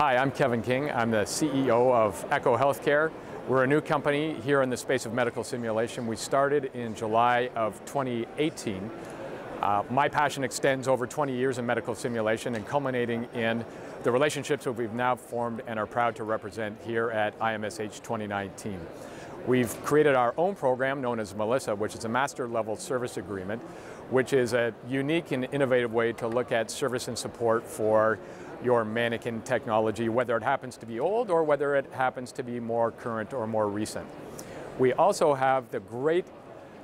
Hi, I'm Kevin King. I'm the CEO of Echo Healthcare. We're a new company here in the space of medical simulation. We started in July of 2018. Uh, my passion extends over 20 years in medical simulation and culminating in the relationships that we've now formed and are proud to represent here at IMSH 2019. We've created our own program known as MeLiSA, which is a master level service agreement, which is a unique and innovative way to look at service and support for your mannequin technology, whether it happens to be old or whether it happens to be more current or more recent. We also have the great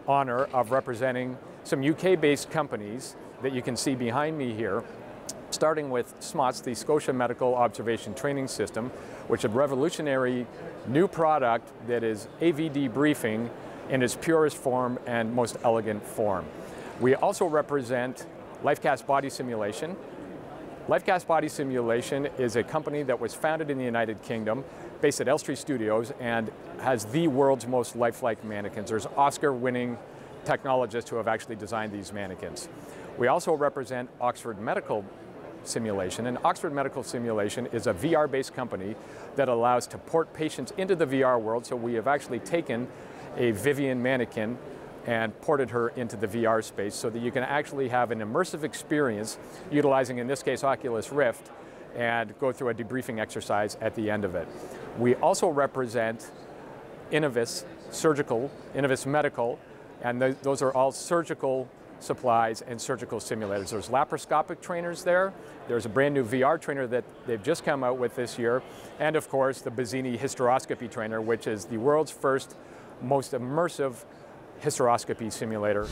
honor of representing some UK-based companies that you can see behind me here, starting with SMOTS, the Scotia Medical Observation Training System, which is a revolutionary new product that is AV briefing in its purest form and most elegant form. We also represent LifeCast Body Simulation, LifeCast Body Simulation is a company that was founded in the United Kingdom, based at Elstree Studios, and has the world's most lifelike mannequins. There's Oscar-winning technologists who have actually designed these mannequins. We also represent Oxford Medical Simulation, and Oxford Medical Simulation is a VR-based company that allows to port patients into the VR world, so we have actually taken a Vivian mannequin and ported her into the VR space so that you can actually have an immersive experience utilizing, in this case, Oculus Rift and go through a debriefing exercise at the end of it. We also represent Inovus Surgical, Inovus Medical, and th those are all surgical supplies and surgical simulators. There's laparoscopic trainers there. There's a brand new VR trainer that they've just come out with this year. And of course, the Bazzini hysteroscopy trainer, which is the world's first most immersive hysteroscopy simulator.